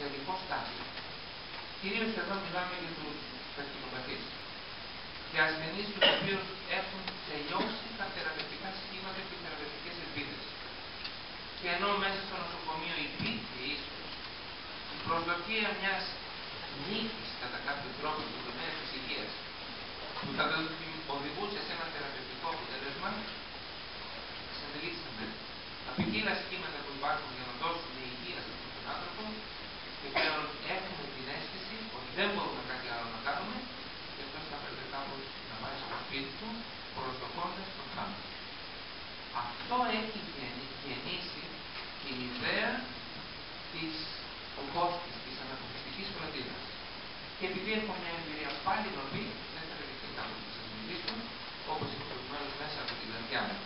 τελικό στάδιο. Κυρίως εδώ μιλάμε για τους καρκινοπαθείς. Για ασθενείς τους οποίους έχουν τελειώσει τα θεραπευτικά σχήματα και οι θεραπευτικές ελπίδες. Και ενώ μέσα στο νοσοκομείο υπήρχε ίσως η προσδοκία μιας νίκης κατά κάποιο τρόπο στον τομέα της υγείας που θα οδηγούσε σε ένα θεραπευτικό αποτέλεσμα, συναντήσαμε τα ποικίλα σχήματα που υπάρχουν για να δώσουν υγεία στον άνθρωπο και πλέον έχουμε την αίσθηση ότι δεν μπορούμε κάτι άλλο να κάνουμε και αυτό θα πρέπει κάπω να πάει στο σπίτι του προσδοκώντα τον θάνατο. Αυτό έχει γεννήσει την ιδέα της κόστης, της αναποφυστικής φροντίδας. Και επειδή έχω μια εμπειρία πάλι νοπή, δεν θα επεκτικά να σας μιλήσω, όπως και προηγουμένως μέσα από την καρδιά μου.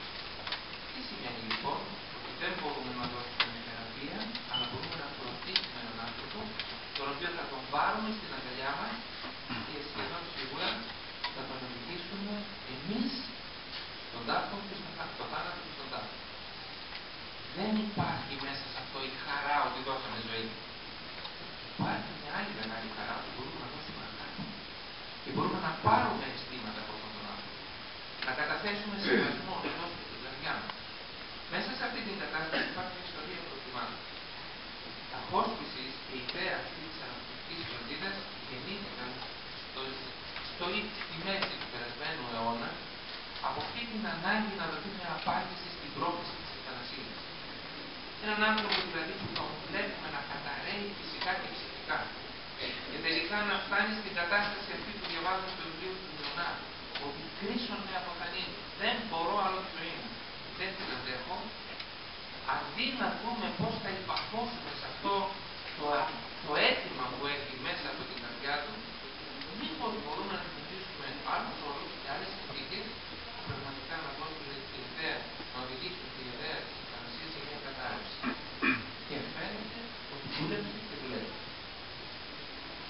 Τι σημαίνει λοιπόν ότι δεν μπορούμε να δώσουμε θεραπεία, αλλά μπορούμε να προωθήσουμε έναν άνθρωπο, τον οποίο θα τον πάρουμε στην αγκαλιά μας και σχεδόν σίγουρα θα τον οδηγήσουμε εμείς στον τάφο και στον θάνατο και στον τάφο. Δεν υπάρχει μέσα σε αυτό η χαρά ότι δώσαμε ζωή. Υπάρχει μια άλλη μεγάλη χαρά ότι μπορούμε να δώσουμε αγάπη. Και μπορούμε να πάρουμε αισθήματα από αυτόν τον άνθρωπο. Να καταθέσουμε σεβασμό, να δώσουμε την καρδιά μα. Μέσα σε αυτή την κατάσταση υπάρχει μια ιστορία προτιμάτων. Τα hospices και η ιδέα αυτή τη αναπτυξιακή φροντίδα γεννήθηκαν στο, στο, στη μέση του περασμένου αιώνα από αυτή την ανάγκη να δοθεί μια απάντηση στην πρόκληση τη ευθανασία. Έναν άνθρωπο δηλαδή που τον βλέπουμε να καταραίει φυσικά και ψυχικά. Και τελικά να φτάνει στην κατάσταση αυτή που διαβάζουμε στο βιβλίο του Λεωνάρου. Ότι κρίσονται από κανεί. Δεν μπορώ άλλο τη ζωή μου. Δεν την αντέχω. Αντί να δούμε πώς θα υπαχώσουμε σε αυτό το, το αίτημα που έχει μέσα από την καρδιά του, μήπως μπορούμε να δημιουργήσουμε άλλους όρους και άλλες συνθήκες που πραγματικά να δώσουν την ιδέα, να οδηγήσουν την ιδέα της ευθανασία σε μια κατάρρευση. Και φαίνεται ότι δούλεψε και δουλεύει.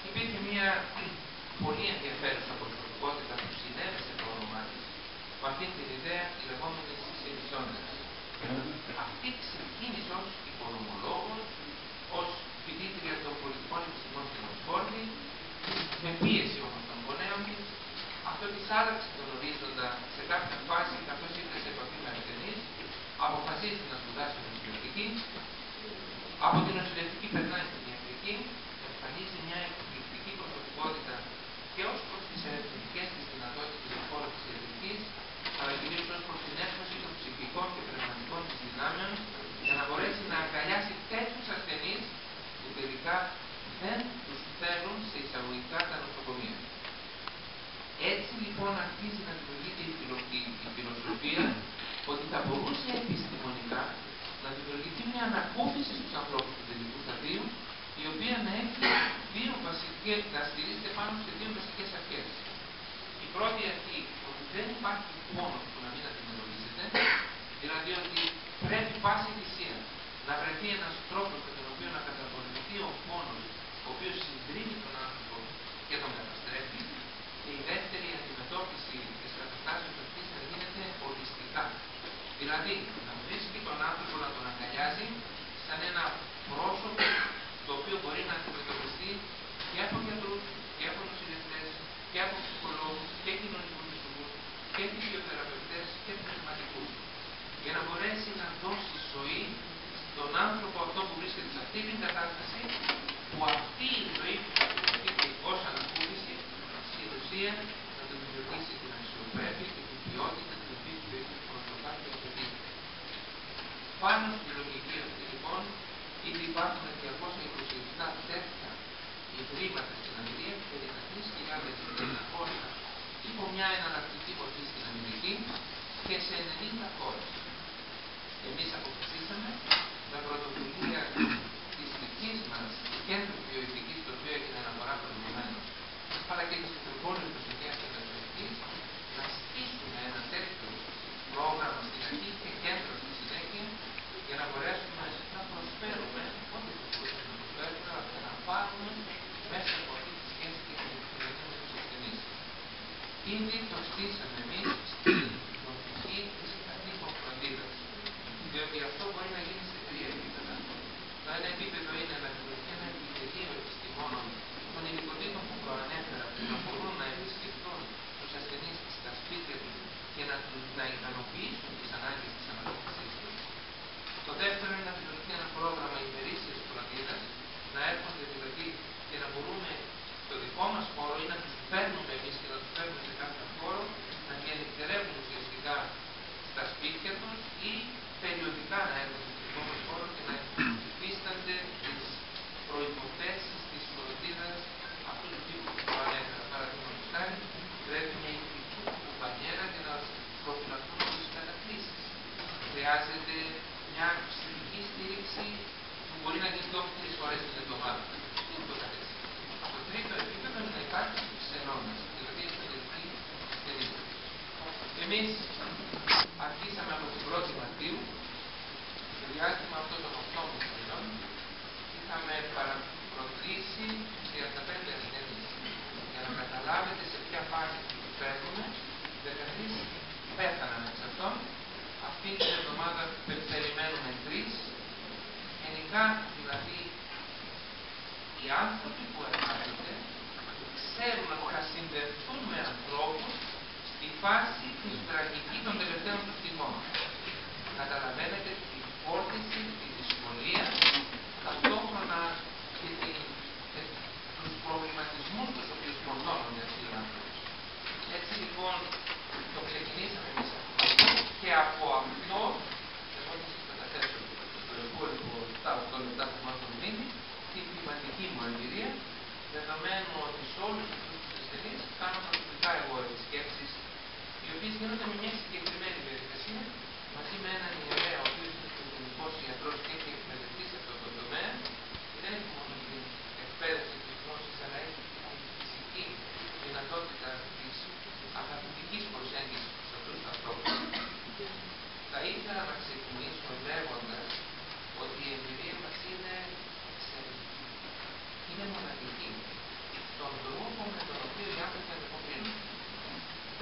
Υπήρχε μια πολύ ενδιαφέρουσα προσωπικότητα που συνέβησε το όνομά της με αυτή την ιδέα τη λεγόμενη συνιστόνισσα. Αυτή ξεκίνησε ω οικονομολόγο, ω φοιτήτρια των πολιτικών επιστημών στην Οξφόρδη, με πίεση όμω των γονέων τη, αυτό τη άλλαξε τον ορίζοντα σε κάποια φάση καθώ ήρθε σε επαφή με ασθενεί, αποφασίζει να σπουδάσει νοσηλευτική, από την νοσηλευτική περνάει στην ιατρική, εμφανίζει μια εκπληκτική προσωπικότητα και ως προς τις ερευνητικές της δυνατότητες στον χώρο της ιατρική, αλλά κυρίω ως προς την έκφραση των ψυχικών και πνευματικών της δυνάμεων, για να μπορέσει να αγκαλιάσει τέτοιους ασθενείς που τελικά δεν τους θέλουν σε εισαγωγικά τα νοσοκομεία. Έτσι λοιπόν αρχίζει να δημιουργείται η, φιλο, η, η φιλοσοφία ότι θα μπορούσε επιστημονικά να δημιουργηθεί μια ανακούφιση στους ανθρώπους του τελικού σταδίου η οποία να έχει δύο βασικές, να στηρίζεται πάνω σε δύο βασικές αρχές. Η πρώτη αρχή ότι δεν υπάρχει πόνο που να μην αντιμετωπίζεται, δηλαδή ότι πρέπει πάση θυσία να βρεθεί ένας τρόπος με τον οποίο να καταπολεμηθεί ο πόνος ο οποίος συντρίβει τον άνθρωπο και τον καταστρέφει και η δεύτερη αντιμετώπιση της καταστάσεως αυτής να γίνεται ολιστικά. Δηλαδή, να βρίσκει τον άνθρωπο να τον αγκαλιάζει σαν ένα πρόσωπο το οποίο μπορεί να αντιμετωπιστεί και από γιατρούς, και από νοσηλευτές, και από ψυχολόγους, και κοινωνικούς λειτουργούς, και φυσιοθεραπευτές, και πνευματικούς. Για να μπορέσει να δώσει ζωή στον άνθρωπο αυτό που βρίσκεται σε αυτή την κατάσταση, που αυτή η ζωή που θα δημιουργείται ως ανακούφιση, στην ουσία να του δημιουργήσει την αξιοπρέπεια και την ποιότητα την οποία του προσωπά και απαιτεί. Πάνω στη λογική αυτή λοιπόν, ήδη υπάρχουν 227 τέτοια ιδρύματα στην Αμερική και 13.900 υπό μια εναλλακτική μορφή στην Αμερική και σε 90 χώρες. Εμείς αποφασίσαμε με this λοιπόν το ξεκινήσαμε εμείς και από αυτό εγώ θα καταθέσω το προηγούμενο 7-8 μετά που μάθω μείνει την κλιματική μου εμπειρία δεδομένου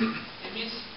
It means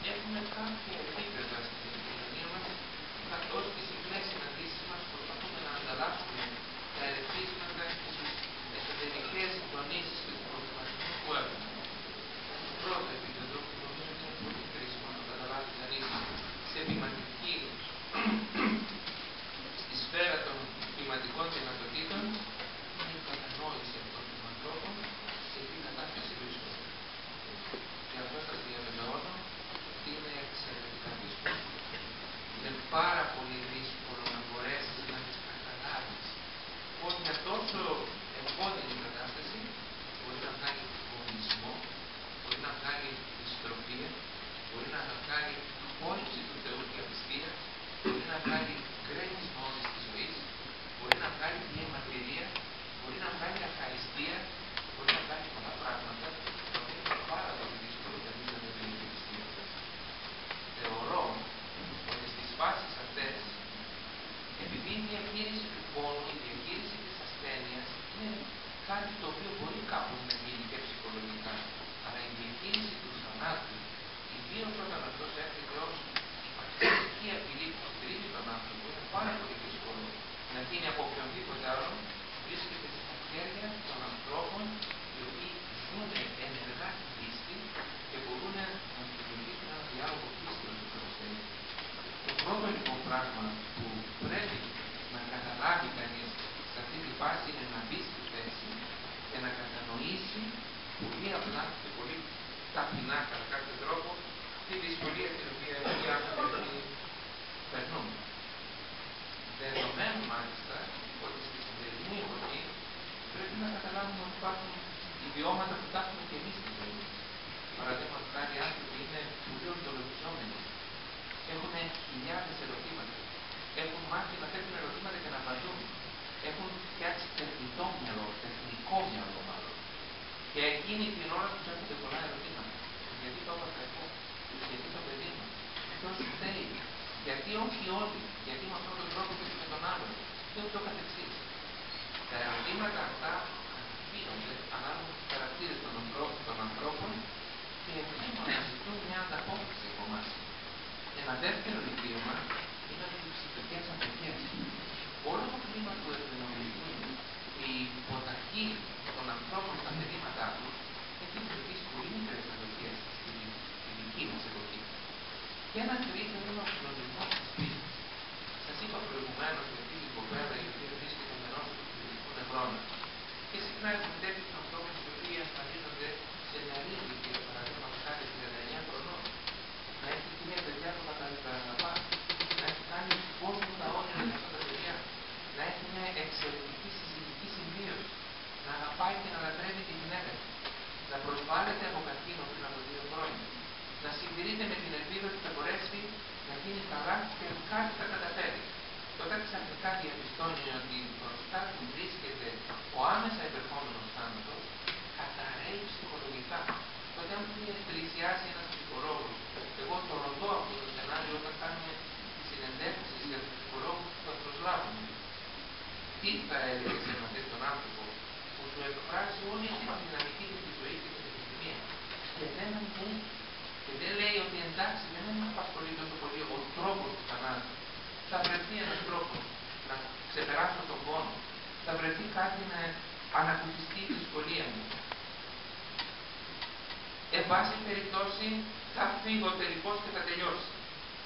δικαιώματα που τα έχουμε και εμείς στην ζωή. Παραδείγματος χάρη, οι άνθρωποι είναι πολύ δολογιζόμενοι. Έχουν χιλιάδες ερωτήματα. Έχουν μάθει να θέτουν ερωτήματα και να απαντούν. Έχουν φτιάξει τεχνητό μυαλό, τεχνικό μυαλό μάλλον. Και εκείνη την ώρα τους έρχονται πολλά ερωτήματα. Γιατί το έπαθα εγώ, γιατί το παιδί μου, ποιος φταίει, γιατί όχι όλοι, γιατί με αυτόν τον τρόπο και με τον άλλον. Και ούτω καθεξής. Τα ερωτήματα αυτά εκδηλώνται ανάλογα τους χαρακτήρες των, των ανθρώπων και εκδήλωνται να ζητούν μια ανταπόκριση από εμάς. Ένα δεύτερο δικαίωμα είναι ότι οι ψηφιακέ απαιτήσει όλο το κλίμα του επενδυτικού κάτι να ανακουφιστεί η δυσκολία μου. Εν πάση περιπτώσει θα φύγω τελικώς και θα τελειώσει.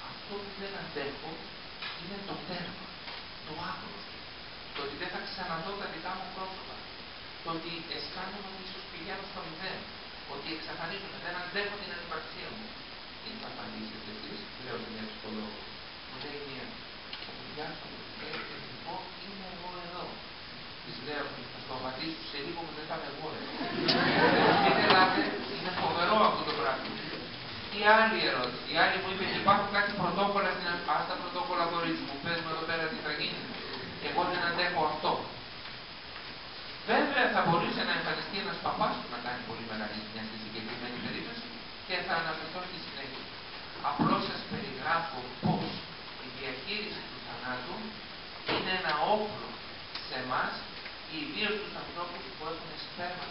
Αυτό που δεν αντέχω είναι το τέρμα, το άγχος, το ότι δεν θα ξαναδώ τα δικά μου πρόσωπα, το ότι αισθάνομαι ότι ίσως πηγαίνω στο μηδέν, ότι εξαφανίζομαι, δεν αντέχω την ανυπαρξία μου. Τι θα απαντήσετε εσείς, λέω σε μια ψυχολόγο. Μου λέει μία, γεια σου, έχετε λοιπόν, είμαι εγώ εδώ. Της λέω, θα στο απαντήσω σε λίγο που δεν θα είμαι εγώ εδώ. Μην ελάτε, είναι φοβερό αυτό το πράγμα. Η άλλη ερώτηση. Η άλλη μου είπε: Υπάρχουν κάτι πρωτόκολλα στην Άστα πρωτόκολλα κορίτσι μου. Πες μου εδώ πέρα τι θα γίνει. Εγώ δεν αντέχω αυτό. Βέβαια θα μπορούσε να εμφανιστεί ένας παπάς που να κάνει πολύ μεγάλη ζημιά στη συγκεκριμένη περίπτωση και θα αναφερθώ στη συνέχεια. Απλώς σας περιγράφω πώς η διαχείριση του θανάτου είναι ένα όπλο σε εμάς, ιδίως τους ανθρώπους που έχουν σπέρματα φυσιολογικά μέσα.